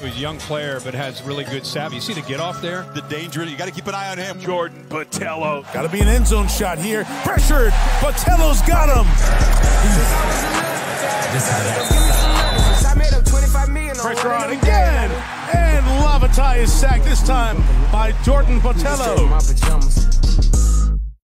He's a young player, but has really good savvy. You see the get off there? The danger, you got to keep an eye on him. Jordan Botelho. Got to be an end zone shot here. Pressured. Botelho's got him. Pressure on again. And Lavatai is sacked this time by Jordan Botelho.